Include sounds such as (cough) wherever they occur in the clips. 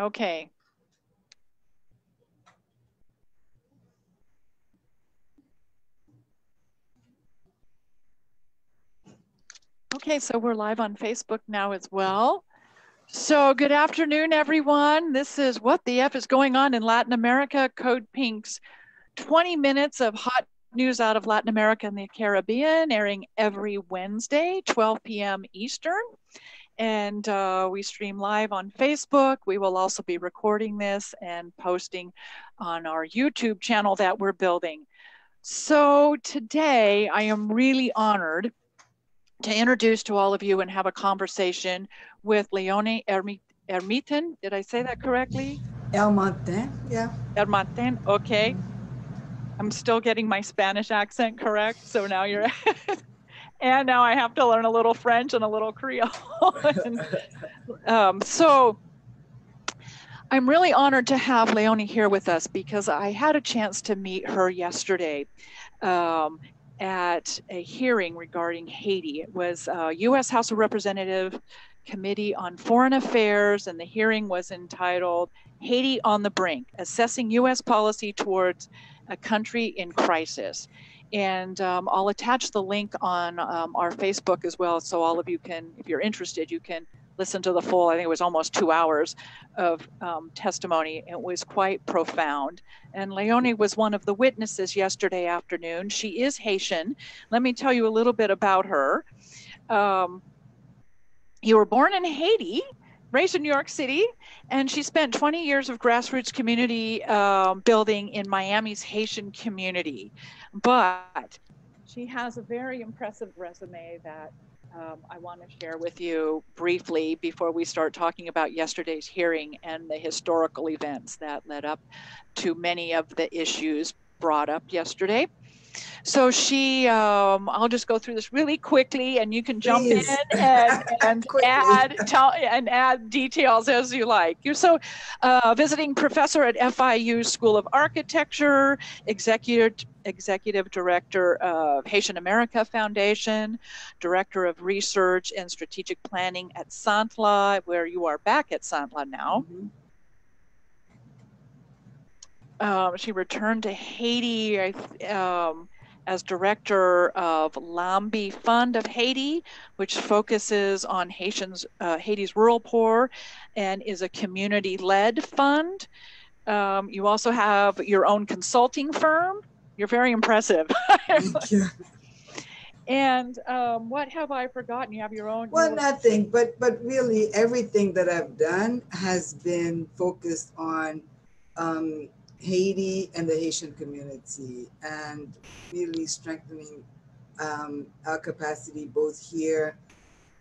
Okay. Okay, so we're live on Facebook now as well. So, good afternoon, everyone. This is What the F is Going On in Latin America, Code Pink's 20 minutes of hot news out of Latin America and the Caribbean, airing every Wednesday, 12 p.m. Eastern. And uh, we stream live on Facebook. We will also be recording this and posting on our YouTube channel that we're building. So, today I am really honored to introduce to all of you and have a conversation with Leonie Hermantin. Did I say that correctly? Hermantin, yeah. Hermantin, okay. I'm still getting my Spanish accent correct. So now you're, (laughs) and now I have to learn a little French and a little Creole. (laughs) and, (laughs) um, so I'm really honored to have Leonie here with us because I had a chance to meet her yesterday. Um, at a hearing regarding Haiti. It was a U.S. House of Representative Committee on Foreign Affairs, and the hearing was entitled Haiti on the Brink Assessing U.S. Policy Towards a Country in Crisis. And um, I'll attach the link on um, our Facebook as well, so all of you can, if you're interested, you can listen to the full, I think it was almost two hours of um, testimony. It was quite profound. And Leonie was one of the witnesses yesterday afternoon. She is Haitian. Let me tell you a little bit about her. Um, you were born in Haiti, raised in New York City, and she spent 20 years of grassroots community um, building in Miami's Haitian community. But she has a very impressive resume that um, I want to share with you briefly before we start talking about yesterday's hearing and the historical events that led up to many of the issues brought up yesterday. So she, um, I'll just go through this really quickly, and you can jump Please. in and, (laughs) and add tell, and add details as you like. You're so uh, visiting professor at FIU School of Architecture, executive executive director of Haitian America Foundation, director of research and strategic planning at Sant La, where you are back at Sant La now. Mm-hmm. Um, she returned to Haiti um, as director of Lambi Fund of Haiti, which focuses on Haitians, uh, Haiti's rural poor and is a community led fund. Um, you also have your own consulting firm. You're very impressive. (laughs) Thank you. and um, what have I forgotten? You have your own. Well, nothing, but but really everything that I've done has been focused on um, Haiti and the Haitian community and really strengthening um, our capacity both here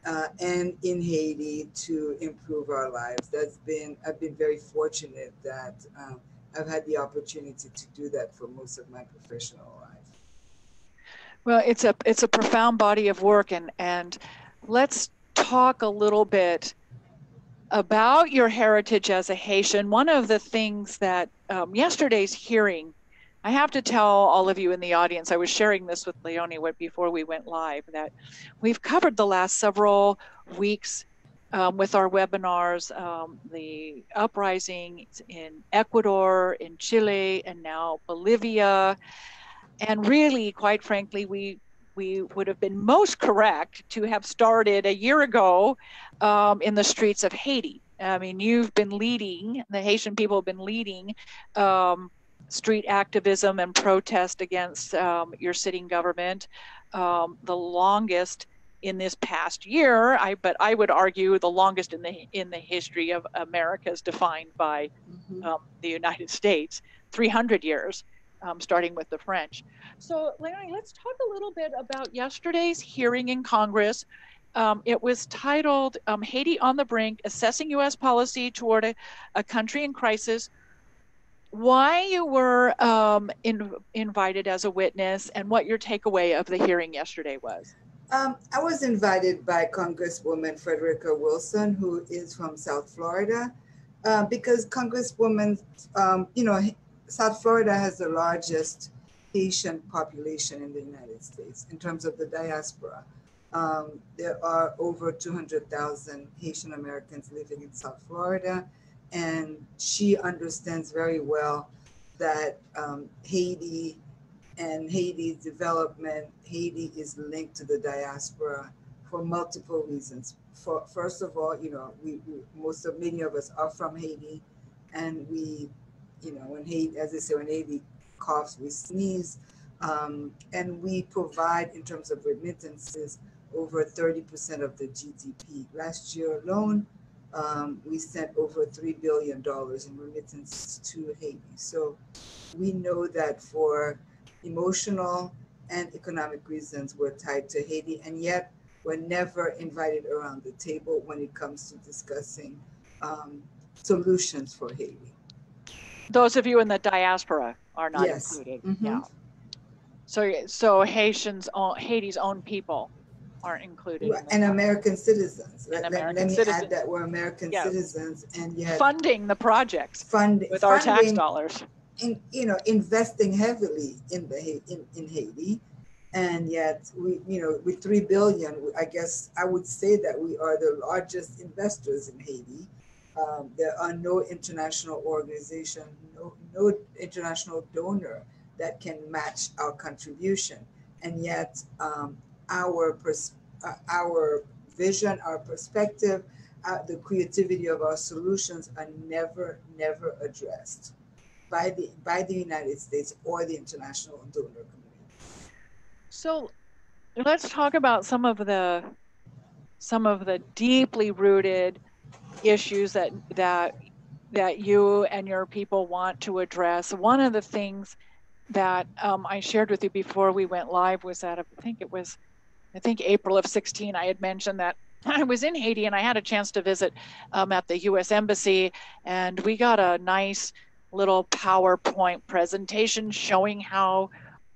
uh, and in Haiti to improve our lives. That's been, I've been very fortunate that um, I've had the opportunity to do that for most of my professional life. Well, it's a, it's a profound body of work and, and let's talk a little bit about your heritage as a Haitian. One of the things that um, yesterday's hearing, I have to tell all of you in the audience, I was sharing this with Leonie before we went live, that we've covered the last several weeks um, with our webinars, um, the uprising in Ecuador, in Chile, and now Bolivia. And really, quite frankly, we we would have been most correct to have started a year ago um, in the streets of Haiti. I mean, you've been leading, the Haitian people have been leading um, street activism and protest against um, your sitting government um, the longest in this past year. I, but I would argue the longest in the in the history of America is defined by mm-hmm. Um, the United States, 300 years um, starting with the French. So, Larry, let's talk a little bit about yesterday's hearing in Congress. Um, it was titled um, Haiti on the Brink Assessing U.S. Policy Toward a, a Country in Crisis. Why you were um, in, invited as a witness and what your takeaway of the hearing yesterday was. Um, I was invited by Congresswoman Frederica Wilson, who is from South Florida, uh, because Congresswoman, um, you know, South Florida has the largest Haitian population in the United States in terms of the diaspora. Um, there are over 200,000 Haitian Americans living in South Florida, and she understands very well that um, Haiti and Haiti's development, Haiti is linked to the diaspora for multiple reasons. For first of all, you know, we, we most of many of us are from Haiti, and we, you know, when Haiti, as I say, when Haiti coughs, we sneeze, um, and we provide in terms of remittances over 30% of the GDP. Last year alone, um, we sent over $3 billion in remittances to Haiti. So we know that for emotional and economic reasons, we're tied to Haiti, and yet we're never invited around the table when it comes to discussing um, solutions for Haiti. Those of you in the diaspora are not yes. included. Mm-hmm. Yeah. So, so Haitians, Haiti's own people aren't included. In and American citizens. And let, American let, me citizens. add that we're American yeah. citizens and yet funding the projects fund, with our tax dollars. In, you know, investing heavily in the in, in Haiti. And yet we, you know, with three billion, I guess I would say that we are the largest investors in Haiti. Um, there are no international organization, no, no international donor that can match our contribution. And yet um, our pers- uh, our vision, our perspective, uh, the creativity of our solutions are never, never addressed by the by the United States or the international donor community. So, let's talk about some of the some of the deeply rooted issues that that that you and your people want to address. One of the things that um, I shared with you before we went live was that I think it was I think April of 16, I had mentioned that (laughs) I was in Haiti and I had a chance to visit um, at the U.S. Embassy, and we got a nice little PowerPoint presentation showing how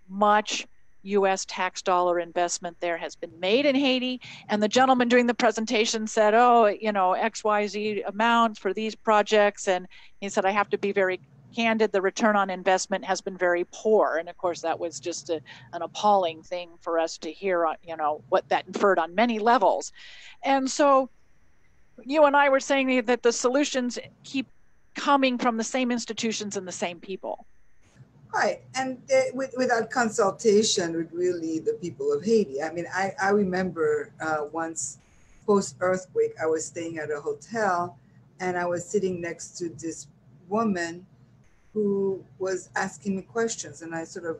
much U.S. tax dollar investment there has been made in Haiti. And the gentleman doing the presentation said, "Oh, you know, X, Y, Z amounts for these projects," and he said, "I have to be very candid, the return on investment has been very poor. And of course, that was just a, an appalling thing for us to hear, on, you know, what that inferred on many levels. And so you and I were saying that the solutions keep coming from the same institutions and the same people. Right, and with, without consultation with really the people of Haiti. I mean, I, I remember uh, once post earthquake, I was staying at a hotel and I was sitting next to this woman who was asking me questions and I sort of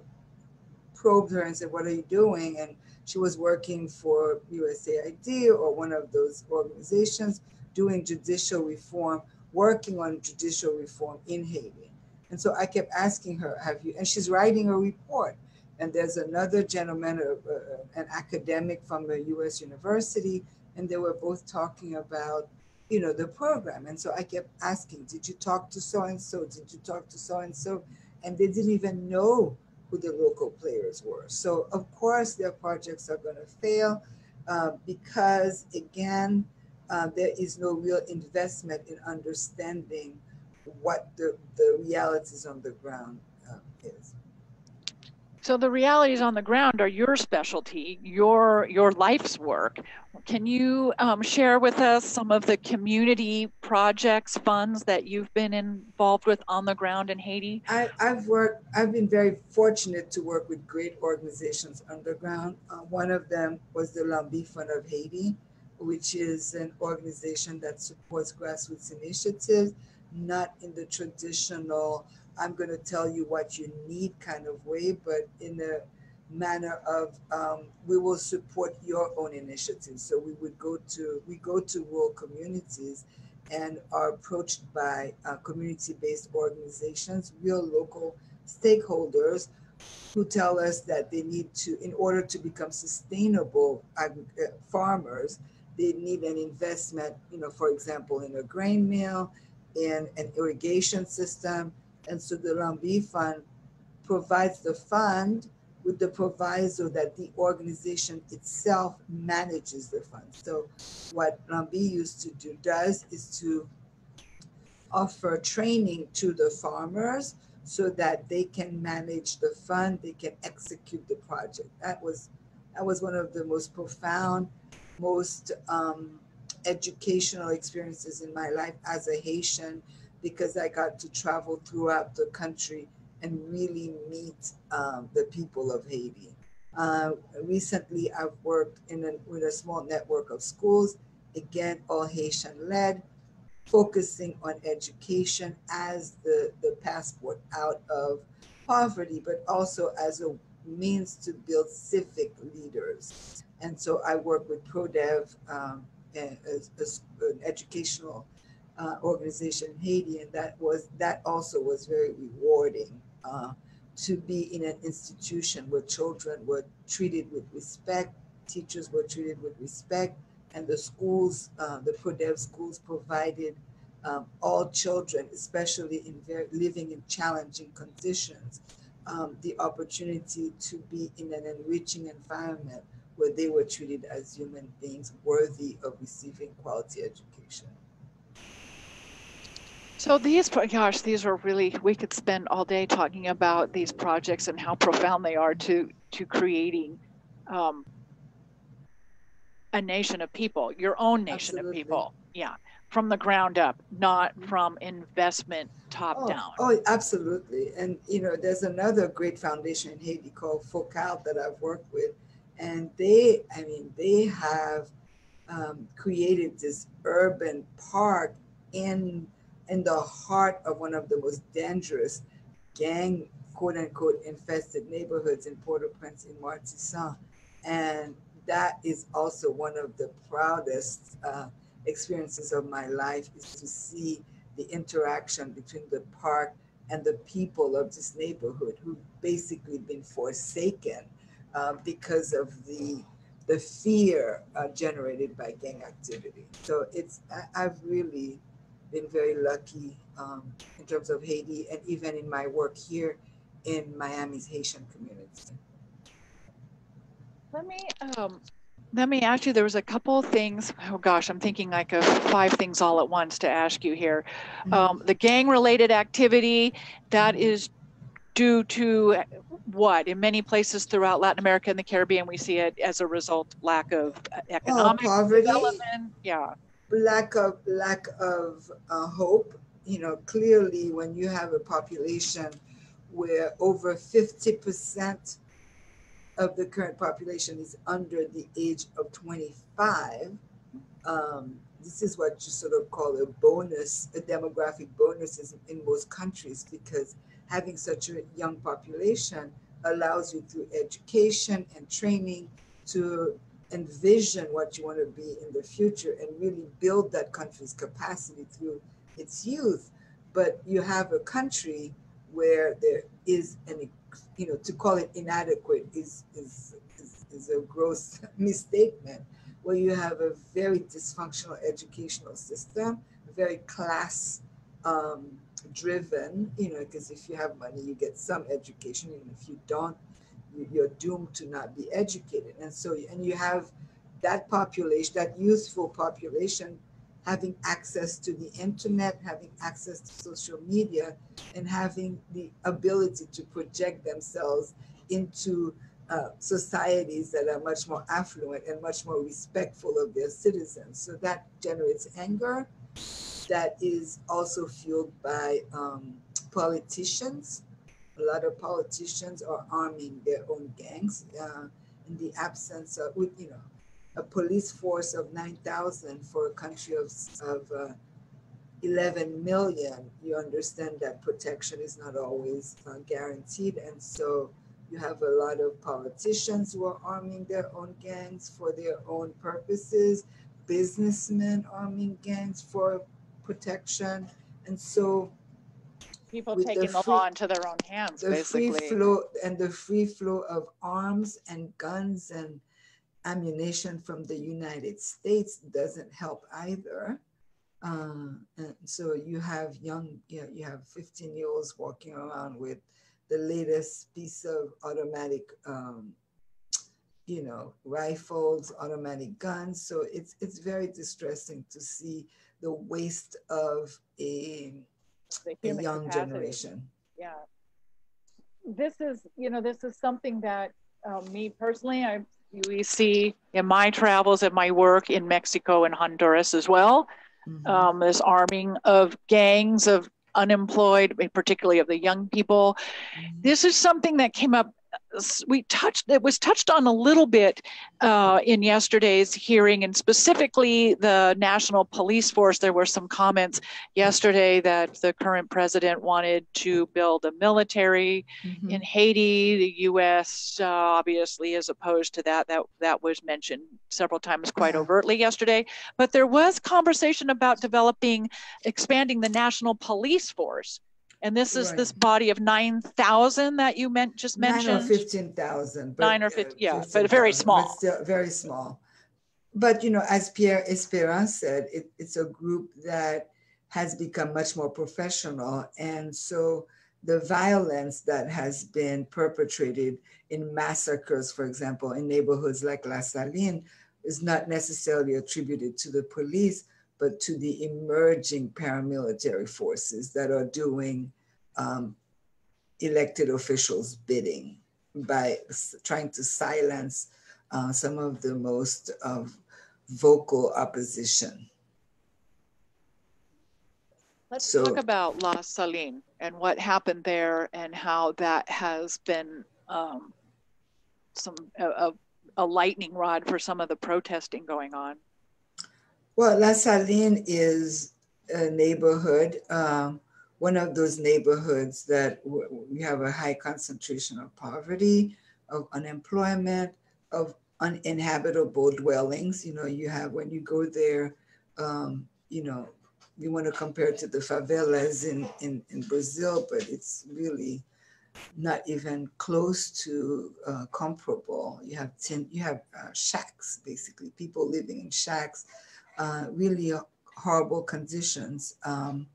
probed her and said, What are you doing? And she was working for USAID or one of those organizations doing judicial reform, working on judicial reform in Haiti. And so I kept asking her, Have you? And she's writing a report. And there's another gentleman, uh, uh, an academic from a US university, and they were both talking about you know, the program. And so I kept asking, did you talk to so and so? Did you talk to so and so? And they didn't even know who the local players were. So of course their projects are going to fail uh, because again, uh, there is no real investment in understanding what the, the realities on the ground uh, is. So the realities on the ground are your specialty, your your life's work. Can you um, share with us some of the community projects, funds that you've been involved with on the ground in Haiti? I, have worked. I've been very fortunate to work with great organizations underground. Uh, one of them was the Lambi Fund of Haiti, which is an organization that supports grassroots initiatives, not in the traditional I'm going to tell you what you need kind of way, but in a manner of um, we will support your own initiatives. So we would go to we go to rural communities and are approached by uh, community-based organizations, real local stakeholders who tell us that they need to, in order to become sustainable uh, farmers, they need an investment, you know, for example, in a grain mill, in an irrigation system, and so the Lambi Fund provides the fund with the proviso that the organization itself manages the fund. So what Lambi used to do does is to offer training to the farmers so that they can manage the fund, they can execute the project. That was that was one of the most profound, most um, educational experiences in my life as a Haitian because I got to travel throughout the country and really meet um, the people of Haiti. Uh, recently, I've worked in a, with a small network of schools, again, all Haitian led, focusing on education as the, the passport out of poverty, but also as a means to build civic leaders. And so I work with ProDev, um, an educational uh, organization in Haiti, and that was that also was very rewarding uh, to be in an institution where children were treated with respect, teachers were treated with respect, and the schools, uh, the ProDev schools, provided um, all children, especially in very, living in challenging conditions, um, the opportunity to be in an enriching environment where they were treated as human beings worthy of receiving quality education. So these, gosh, these are really. We could spend all day talking about these projects and how profound they are to to creating um, a nation of people, your own nation Absolutely. of people. Yeah, from the ground up, not from investment top oh, down. Oh, absolutely. And you know, there's another great foundation in Haiti called FOKAL that I've worked with, and they, I mean, they have um, created this urban park in in the heart of one of the most dangerous gang, quote unquote, infested neighborhoods in Port-au-Prince in Martissant. And that is also one of the proudest uh, experiences of my life is to see the interaction between the park and the people of this neighborhood who've basically been forsaken uh, because of the the fear uh, generated by gang activity. So it's I, I've really been very lucky um, in terms of Haiti and even in my work here in Miami's Haitian community. Let me um, let me ask you. There was a couple of things. Oh gosh, I'm thinking like of five things all at once to ask you here. Mm-hmm. Um, the gang-related activity that mm-hmm. is due to what in many places throughout Latin America and the Caribbean we see it as a result lack of uh, oh, economic oh, development. Yeah lack of lack of uh, hope. You know, clearly when you have a population where over 50% of the current population is under the age of 25, um, this is what you sort of call a bonus, a demographic bonus in most countries, because having such a young population allows you through education and training to envision what you want to be in the future and really build that country's capacity through its youth. But you have a country where there is an, you know, to call it inadequate is, is, is, is a gross (laughs) misstatement, where you have a very dysfunctional educational system, very class um, driven, you know, because if you have money, you get some education, and if you don't, you're doomed to not be educated. And so, and you have that population, that youthful population, having access to the internet, having access to social media, and having the ability to project themselves into uh, societies that are much more affluent and much more respectful of their citizens. So that generates anger. That is also fueled by um, politicians a lot of politicians are arming their own gangs uh, in the absence of, you know, a police force of 9,000 for a country of, of uh, 11 million. You understand that protection is not always uh, guaranteed. And so you have a lot of politicians who are arming their own gangs for their own purposes, businessmen arming gangs for protection. And so people taking the, free, law into their own hands, the basically. free flow and the free flow of arms and guns and ammunition from the United States doesn't help either. Uh, and so you have young, you, know, you have 15 year olds walking around with the latest piece of automatic, um, you know, rifles, automatic guns. So it's it's very distressing to see the waste of a human young capacity. generation. Yeah. This is, you know, this is something that um, me personally, I we see in my travels and my work in Mexico and Honduras as well. Mm-hmm. Um, this arming of gangs of unemployed, particularly of the young people. Mm-hmm. This is something that came up we touched it was touched on a little bit uh, in yesterday's hearing and specifically the national police force. There were some comments yesterday that the current president wanted to build a military mm-hmm. in haiti. The us uh, obviously is opposed to that. That that was mentioned several times quite overtly yesterday. But there was conversation about developing expanding the national police force and this is right. this body of 9,000 that you meant just mentioned? Nine or 15,000. Nine or 15, uh, yeah, 15, but very small. But still very small. But, you know, as Pierre Esperance said, it, it's a group that has become much more professional. And so the violence that has been perpetrated in massacres, for example, in neighborhoods like La Saline, is not necessarily attributed to the police, but to the emerging paramilitary forces that are doing um, elected officials' bidding by trying to silence uh, some of the most uh, vocal opposition. Let's so, talk about La Saline and what happened there and how that has been um, some a, a lightning rod for some of the protesting going on. Well, La Saline is a neighborhood, um, one of those neighborhoods that w- we have a high concentration of poverty, of unemployment, of uninhabitable dwellings. You know, you have when you go there, um, you know, you want to compare it to the favelas in, in, in Brazil, but it's really not even close to uh, comparable. You have ten, you have uh, shacks, basically, people living in shacks uh, really horrible conditions, um,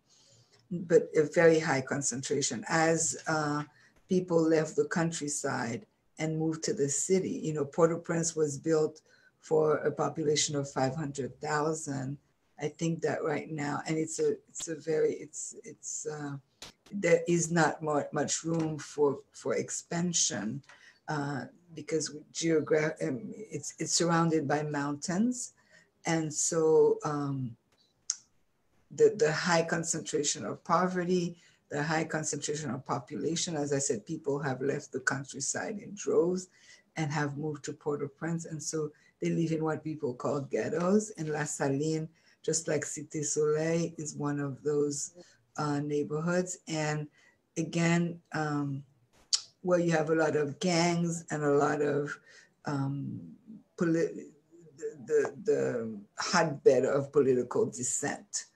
but a very high concentration. As uh, people left the countryside and moved to the city, you know, Port-au-Prince was built for a population of 500,000. I think that right now, and it's a, it's a very, it's, it's, uh, there is not more, much room for, for expansion uh, because geograph, um, it's, it's surrounded by mountains and so um, the, the high concentration of poverty, the high concentration of population, as I said, people have left the countryside in droves and have moved to Port-au-Prince. And so they live in what people call ghettos. And La Saline, just like Cité Soleil, is one of those uh, neighborhoods. And again, um, where you have a lot of gangs and a lot of um, the, the hotbed of political dissent.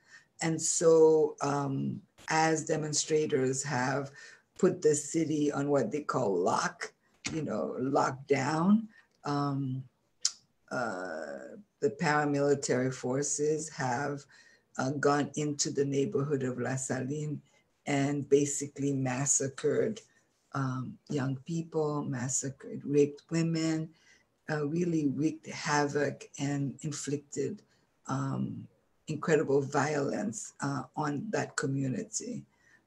And so, um, as demonstrators have put the city on what they call lock, you know, lockdown, um, uh, the paramilitary forces have uh, gone into the neighborhood of La Saline and basically massacred um, young people, massacred, raped women, uh, really wreaked havoc and inflicted um, incredible violence uh, on that community.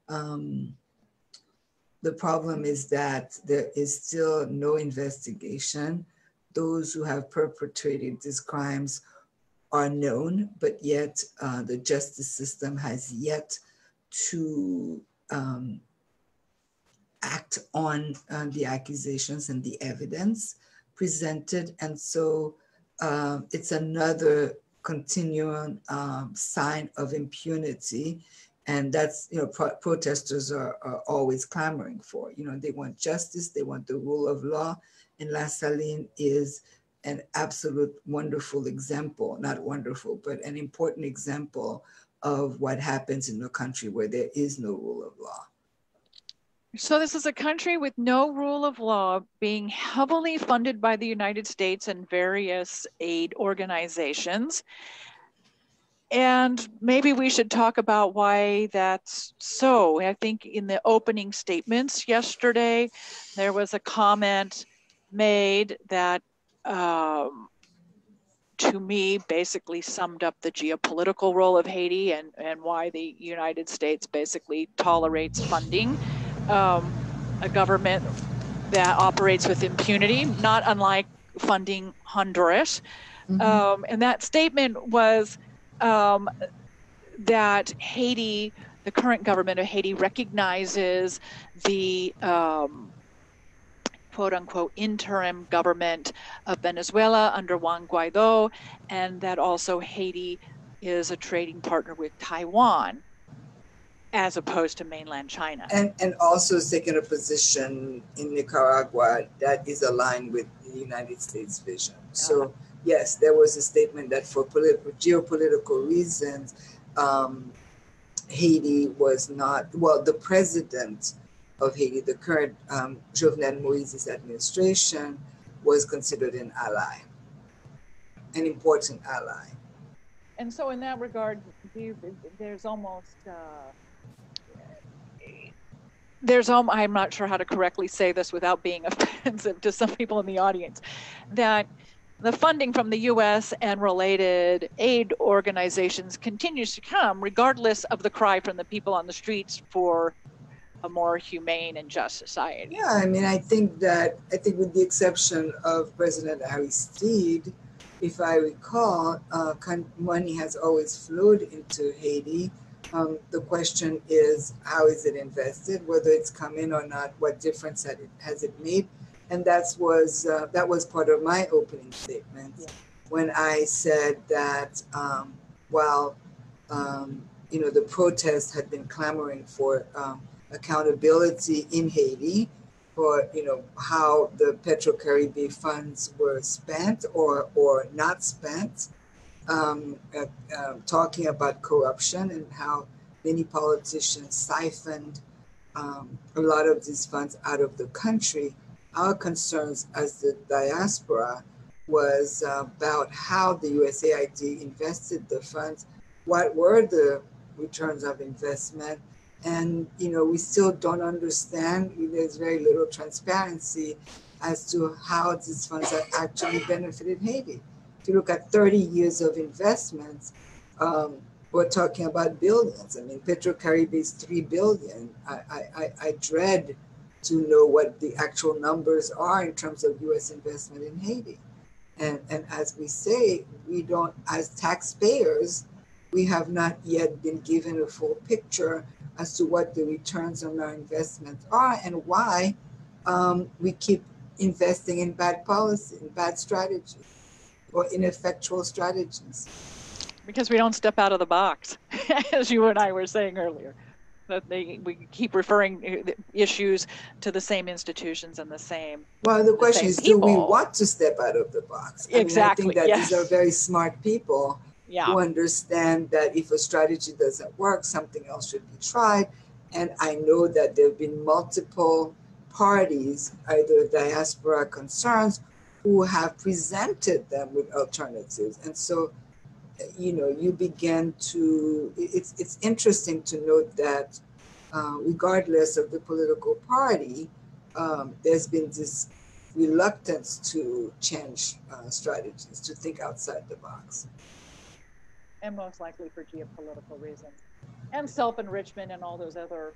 Um, the problem is that there is still no investigation. Those who have perpetrated these crimes are known, but yet uh, the justice system has yet to um, act on uh, the accusations and the evidence presented. And so uh, it's another continuing um, sign of impunity. And that's, you know, pro- protesters are, are always clamoring for. You know, they want justice, they want the rule of law. And La Saline is an absolute wonderful example, not wonderful, but an important example of what happens in a country where there is no rule of law. So, this is a country with no rule of law being heavily funded by the United States and various aid organizations. And maybe we should talk about why that's so. I think in the opening statements yesterday, there was a comment made that, um, to me, basically summed up the geopolitical role of Haiti and, and why the United States basically tolerates funding um, a government that operates with impunity, not unlike funding Honduras. Mm-hmm. Um, and that statement was um, that Haiti the current government of Haiti recognizes the um, quote unquote interim government of Venezuela under Juan Guaido, and that also Haiti is a trading partner with Taiwan as opposed to mainland China. And, and also taking a position in Nicaragua that is aligned with the United States vision. So, uh-huh. yes, there was a statement that for political, geopolitical reasons, um, Haiti was not, well, the president of Haiti, the current um, Jovenel Moise's administration, was considered an ally, an important ally. And so, in that regard, you, there's almost uh, there's um, I'm not sure how to correctly say this without being (laughs) offensive to some people in the audience, that the funding from the U.S. and related aid organizations continues to come regardless of the cry from the people on the streets for a more humane and just society. Yeah, I mean, I think that I think with the exception of President Aristide, if I recall, uh, money has always flowed into Haiti um, the question is, how is it invested? Whether it's come in or not, what difference has it, has it made? And that was uh, that was part of my opening statement yeah. when I said that um, while um, you know the protests had been clamoring for um, accountability in Haiti for you know how the Petro-Caribe funds were spent or or not spent um, uh, uh, talking about corruption and how many politicians siphoned um, a lot of these funds out of the country. Our concerns as the diaspora was about how the USAID invested the funds, what were the returns of investment, and you know we still don't understand. There's very little transparency as to how these funds have actually benefited Haiti you look at 30 years of investments, um, we're talking about billions. I mean, Petro-Caribe is three billion. I, I, I dread to know what the actual numbers are in terms of U.S. investment in Haiti. And, and as we say, we don't, as taxpayers, we have not yet been given a full picture as to what the returns on our investments are and why um, we keep investing in bad policy and bad strategies or ineffectual strategies. Because we don't step out of the box, (laughs) as you and I were saying earlier. That they, we keep referring uh, issues to the same institutions and the same. Well, the question the is, people. do we want to step out of the box? I exactly. Mean, I think that yes. these are very smart people yeah. who understand that if a strategy doesn't work, something else should be tried. And I know that there have been multiple parties, either diaspora concerns who have presented them with alternatives. And so, you know, you begin to, it's, it's interesting to note that uh, regardless of the political party, um, there's been this reluctance to change uh, strategies, to think outside the box. And most likely for geopolitical reasons and self enrichment and all those other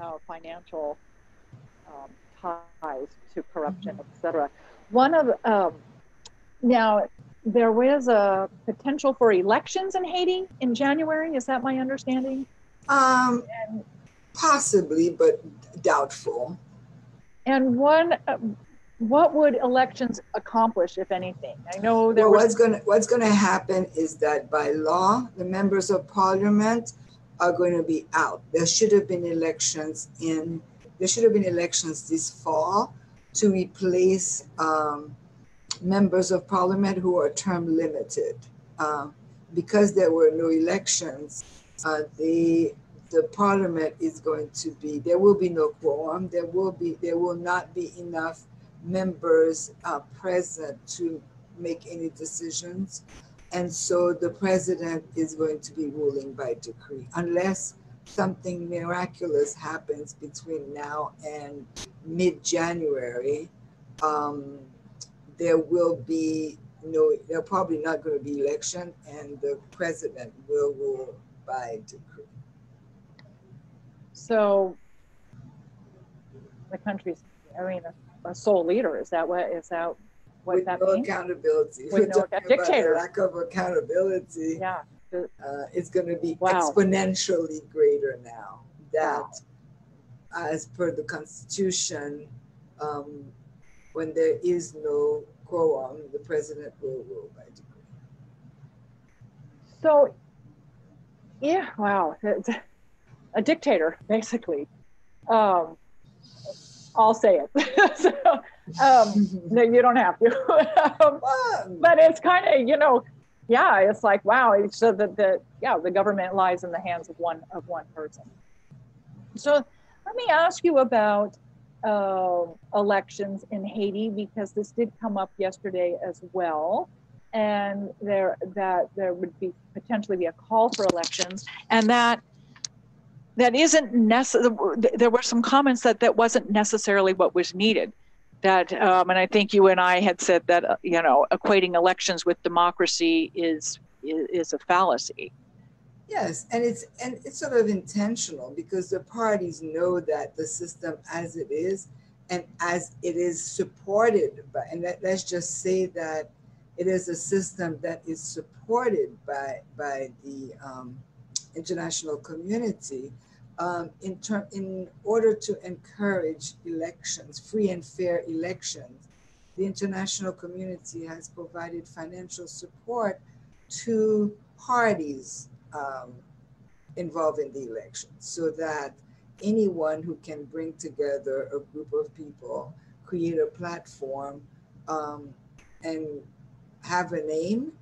uh, financial um, ties to corruption, mm-hmm. et cetera. One of um, now there was a potential for elections in Haiti in January. Is that my understanding? Um, and, possibly, but doubtful. And one, uh, what would elections accomplish, if anything? I know there well, was. What's going what's going to happen is that by law, the members of parliament are going to be out. There should have been elections in. There should have been elections this fall to replace um, members of parliament who are term limited. Uh, because there were no elections, uh, the the parliament is going to be there will be no quorum. There will be there will not be enough members uh, present to make any decisions, and so the president is going to be ruling by decree unless something miraculous happens between now and mid January, um, there will be no, there probably not going to be election, and the president will rule by decree. So the country's, I mean, a, a sole leader. Is that what is that what With that no means? accountability. With (laughs) no dictator. lack of accountability. Yeah. Uh, it's going to be wow. exponentially greater now. That, wow. as per the Constitution, um, when there is no quorum, the president will rule by decree. So, yeah, wow, a dictator, basically. Um, I'll say it. (laughs) so, um, (laughs) no, you don't have to. (laughs) um, but it's kind of, you know, yeah, it's like wow. So that the yeah, the government lies in the hands of one of one person. So let me ask you about uh, elections in Haiti because this did come up yesterday as well, and there that there would be potentially be a call for elections, and that that isn't necessary. There were some comments that that wasn't necessarily what was needed. That um, and I think you and I had said that uh, you know equating elections with democracy is is, a fallacy. Yes, and it's and it's sort of intentional because the parties know that the system as it is and as it is supported by and let, let's just say that it is a system that is supported by by the um, international community um, in, in order to encourage elections, free and fair elections, the international community has provided financial support to parties um, involved in the elections so that anyone who can bring together a group of people, create a platform, um, and have a name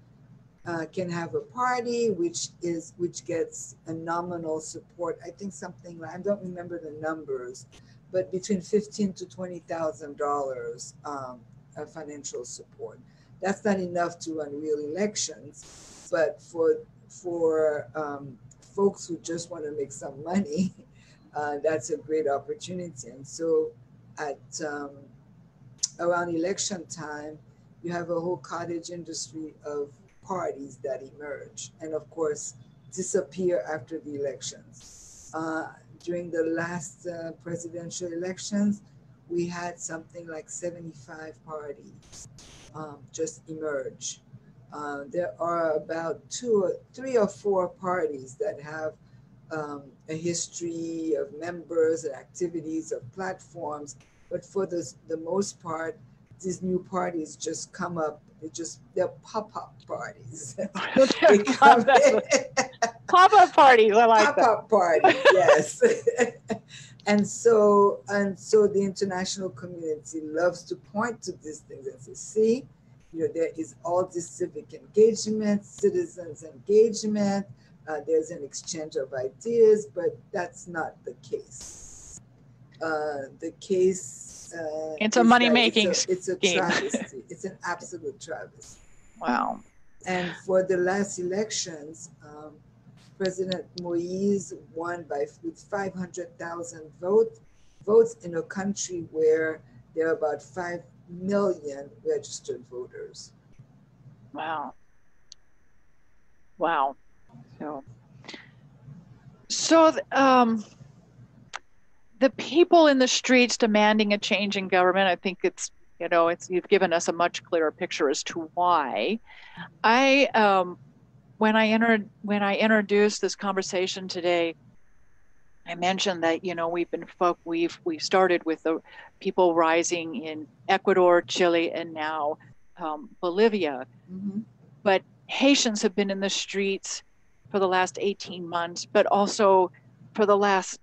uh, can have a party which is which gets a nominal support. I think something I don't remember the numbers, but between fifteen to twenty thousand um, dollars of financial support. That's not enough to run real elections, but for for um, folks who just want to make some money, (laughs) uh, that's a great opportunity. And so, at um, around election time, you have a whole cottage industry of parties that emerge and, of course, disappear after the elections. Uh, during the last uh, presidential elections, we had something like 75 parties um, just emerge. Uh, there are about two or three or four parties that have um, a history of members and activities of platforms, but for the, the most part, these new parties just come up they just they're pop-up parties. (laughs) (laughs) pop-up parties. I like pop-up parties. Yes. (laughs) and so and so the international community loves to point to these things and say, see, you know, there is all this civic engagement, citizens engagement. Uh, there's an exchange of ideas, but that's not the case. Uh, the case uh, it's a money making it's, it's a, (laughs) travesty. it's an absolute travesty. Wow. And for the last elections, um, President Moise won by with 500,000 votes votes in a country where there are about 5 million registered voters. Wow. Wow. So, so um, the people in the streets demanding a change in government, I think it's you know it's you've given us a much clearer picture as to why. I um, when I entered when I introduced this conversation today, I mentioned that you know we've been folk we've we started with the people rising in Ecuador, Chile, and now um, Bolivia, mm-hmm. but Haitians have been in the streets for the last 18 months, but also for the last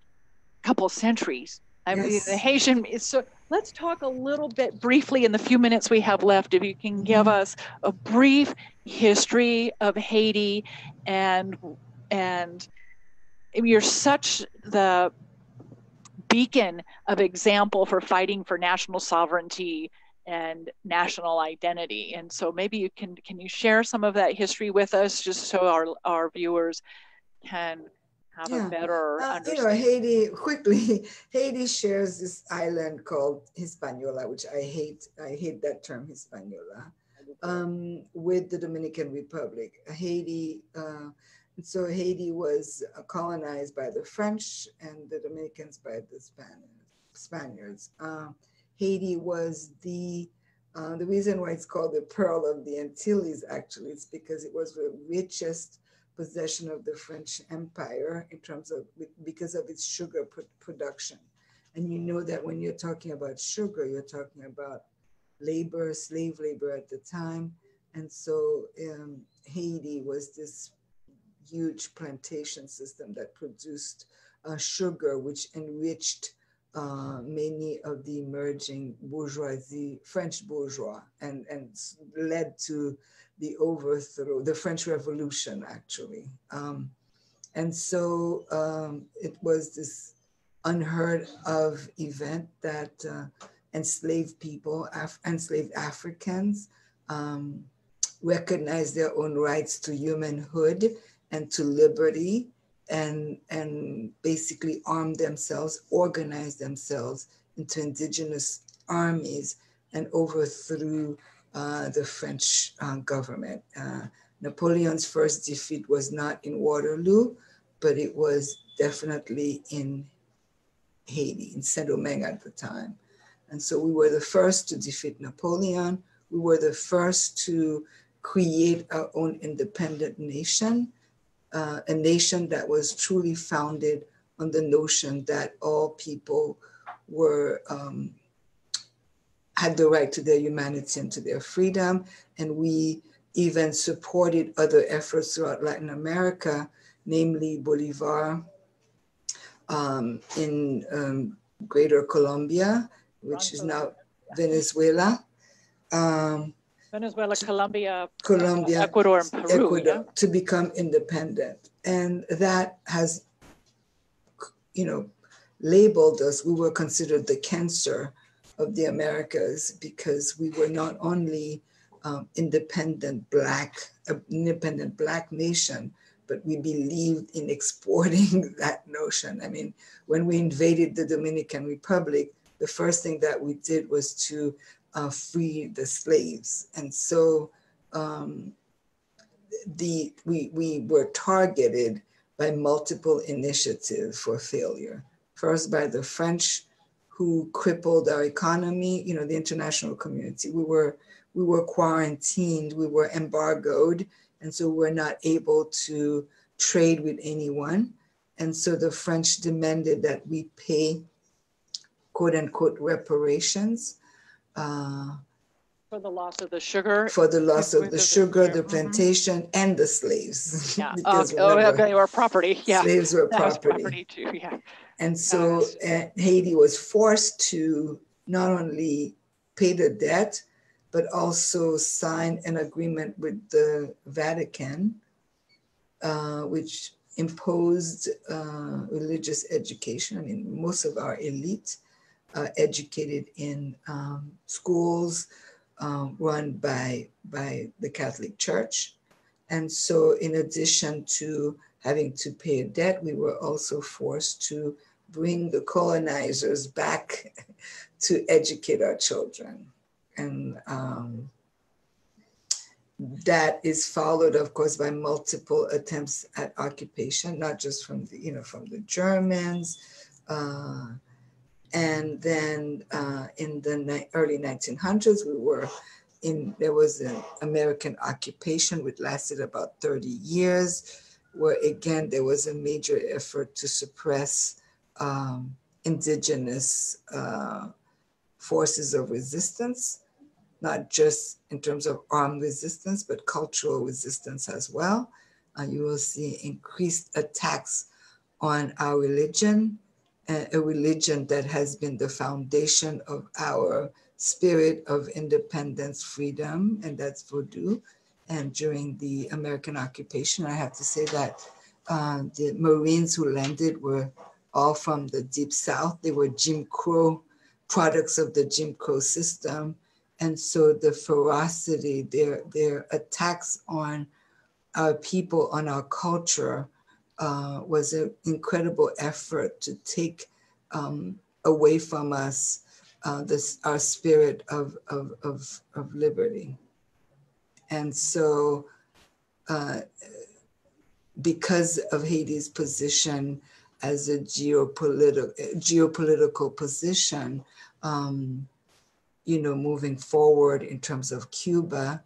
couple centuries. I yes. mean, the Haitian is so. Let's talk a little bit briefly in the few minutes we have left. If you can give mm-hmm. us a brief history of Haiti, and and you're such the beacon of example for fighting for national sovereignty and national identity. And so maybe you can can you share some of that history with us, just so our our viewers can have yeah. a better uh, You know, Haiti, (laughs) quickly, Haiti shares this island called Hispaniola, which I hate. I hate that term, Hispaniola, um, with the Dominican Republic. Haiti, uh, so Haiti was uh, colonized by the French and the Dominicans by the Spaniards. Uh, Haiti was the uh, the reason why it's called the Pearl of the Antilles, actually, it's because it was the richest possession of the French Empire in terms of because of its sugar production. And you know that when you're talking about sugar, you're talking about labor, slave labor at the time. And so um, Haiti was this huge plantation system that produced uh, sugar, which enriched uh, many of the emerging bourgeoisie, French bourgeois, and, and led to the overthrow, the French Revolution, actually. Um, and so um, it was this unheard of event that uh, enslaved people, Af- enslaved Africans, um, recognized their own rights to humanhood and to liberty and, and basically armed themselves, organized themselves into indigenous armies and overthrew uh, the French uh, government. Uh, Napoleon's first defeat was not in Waterloo, but it was definitely in Haiti, in Saint Domingue at the time. And so we were the first to defeat Napoleon. We were the first to create our own independent nation, uh, a nation that was truly founded on the notion that all people were um, had the right to their humanity and to their freedom. And we even supported other efforts throughout Latin America, namely Bolivar um, in um, Greater Colombia, which is now Venezuela. Um, Venezuela, Colombia, Colombia, uh, Ecuador, and Peru, Ecuador, yeah? to become independent. And that has, you know, labeled us, we were considered the cancer of the Americas because we were not only um, independent black, uh, independent black nation, but we believed in exporting (laughs) that notion. I mean, when we invaded the Dominican Republic, the first thing that we did was to uh, free the slaves. And so um, the, we, we were targeted by multiple initiatives for failure. First by the French who crippled our economy, you know, the international community. We were, we were quarantined, we were embargoed, and so we're not able to trade with anyone. And so the French demanded that we pay quote unquote reparations. Uh, for the loss of the sugar. For the loss of the sugar, the mm-hmm. plantation, mm-hmm. and the slaves. (laughs) Yeah. oh, okay, or property. Yeah. Slaves were property. property too. Yeah. And so uh, Haiti was forced to not only pay the debt, but also sign an agreement with the Vatican, uh, which imposed uh, religious education. I mean, most of our elite uh, educated in um, schools um, run by, by the Catholic Church. And so, in addition to having to pay a debt, we were also forced to bring the colonizers back (laughs) to educate our children. And um, that is followed, of course, by multiple attempts at occupation, not just from the, you know, from the Germans, uh, and then uh, in the ni- early 1900s, we were in, there was an American occupation which lasted about 30 years, where again, there was a major effort to suppress um, indigenous uh, forces of resistance, not just in terms of armed resistance, but cultural resistance as well. Uh, you will see increased attacks on our religion, a religion that has been the foundation of our spirit of independence, freedom, and that's Vodou. And during the American occupation, I have to say that uh, the Marines who landed were all from the Deep South. They were Jim Crow, products of the Jim Crow system. And so the ferocity, their, their attacks on our people, on our culture, uh, was an incredible effort to take um, away from us uh, this our spirit of, of, of, of liberty. And so, uh, because of Haiti's position as a geopolitical geopolitical position, um, you know, moving forward in terms of Cuba,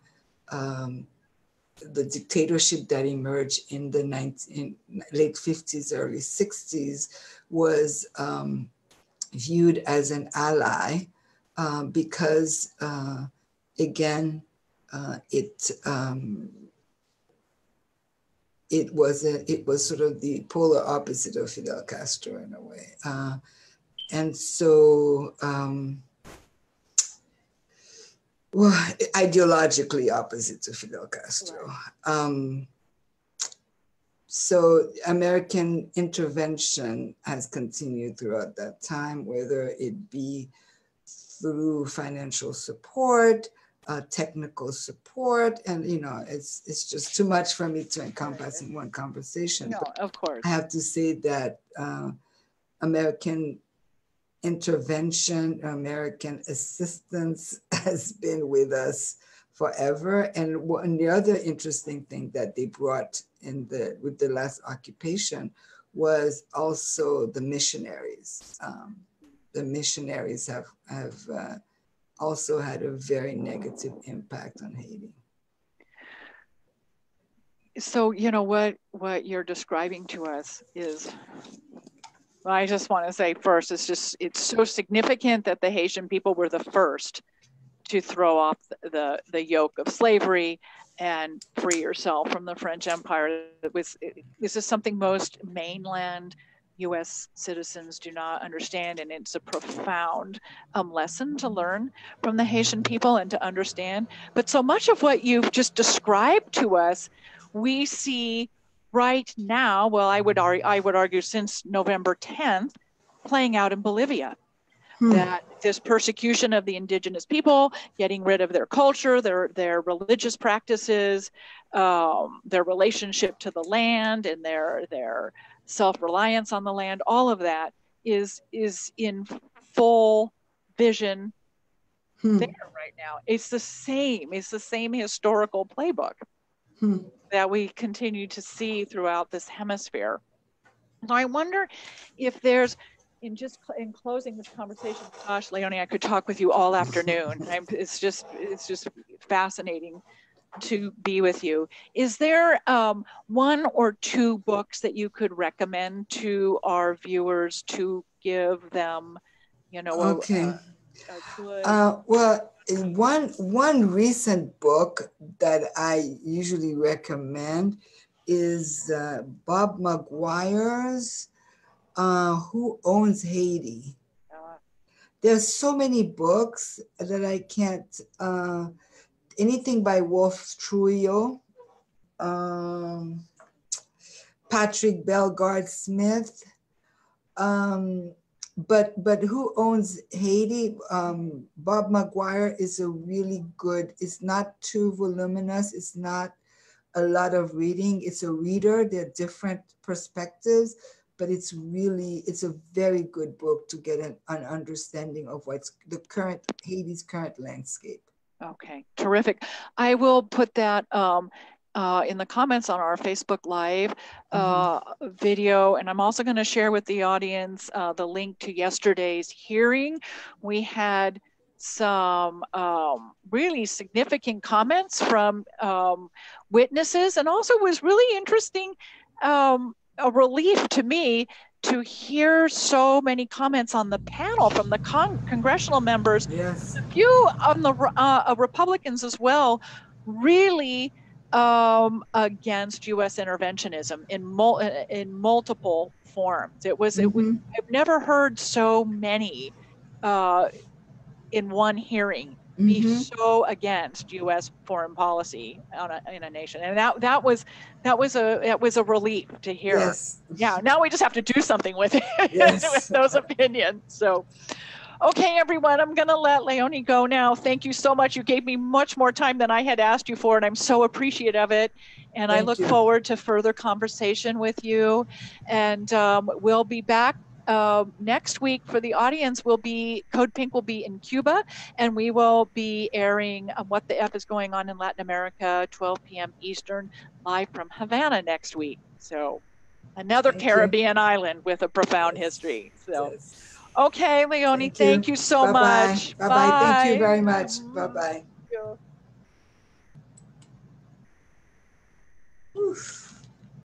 um, the dictatorship that emerged in the 19, late 50s, early 60s was um, viewed as an ally uh, because, uh, again, uh, it um, it was a, it was sort of the polar opposite of Fidel Castro in a way, uh, and so um, well, ideologically opposite to Fidel Castro. Um, so American intervention has continued throughout that time, whether it be through financial support, uh, technical support, and you know, it's it's just too much for me to encompass in one conversation. No, of course. I have to say that uh, American intervention, American assistance (laughs) has been with us forever. And one the other interesting thing that they brought in the with the last occupation was also the missionaries. Um, the missionaries have have uh, also had a very negative impact on Haiti. So you know what what you're describing to us is I just want to say first, it's just it's so significant that the Haitian people were the first to throw off the the yoke of slavery and free yourself from the French Empire. It was it, this is something most mainland U.S. citizens do not understand, and it's a profound um, lesson to learn from the Haitian people and to understand. But so much of what you've just described to us, we see right now, well, I would argue, I would argue since November 10th, playing out in Bolivia. Hmm. That this persecution of the indigenous people, getting rid of their culture, their their religious practices, um, their relationship to the land, and their their self reliance on the land, all of that is is in full vision hmm. there right now. It's the same. It's the same historical playbook. Hmm that we continue to see throughout this hemisphere. So I wonder if there's in just in closing this conversation, gosh, Leonie, I could talk with you all afternoon. I'm, it's just it's just fascinating to be with you. Is there um, one or two books that you could recommend to our viewers to give them, you know, okay. a. uh, well, one one recent book that I usually recommend is uh, Bob Maguire's uh, "Who Owns Haiti." There's so many books that I can't. Uh, anything by Rolph Trouillot, um, Patrick Bellegarde Smith. Um, but but who owns Haiti? Um, Bob Maguire is a really good. It's not too voluminous. It's not a lot of reading. It's a reader. There are different perspectives, but it's really it's a very good book to get an, an understanding of what's the current Haiti's current landscape. Okay, terrific. I will put that um, uh, in the comments on our Facebook Live uh, mm-hmm. video. And I'm also going to share with the audience uh, the link to yesterday's hearing. We had some um, really significant comments from um, witnesses, and also was really interesting, um, a relief to me to hear so many comments on the panel from the con- congressional members. Yes. A few on the uh, Republicans as well, really um, against U.S. interventionism in mul- in multiple forms. It was, mm-hmm. it was mm-hmm. I've never heard so many uh, in one hearing be mm-hmm. so against U.S. foreign policy on a, in a nation, and that that was that was a that was a relief to hear. Yes. Yeah. Now we just have to do something with it (laughs) yes. with those opinions. So. Okay, everyone, I'm going to let Leonie go now. Thank you so much. You gave me much more time than I had asked you for, and I'm so appreciative of it. And Thank I look you. forward to further conversation with you. And um, we'll be back uh, next week for the audience will be Code Pink will be in Cuba, and we will be airing um, what the F is going on in Latin America, 12 p.m. Eastern, live from Havana next week. So, another Thank Caribbean you. island with a profound history. So. Yes. Okay, Leonie, thank, thank you. you, so Bye-bye. much. Bye bye. Thank you very much. Bye bye. Oof.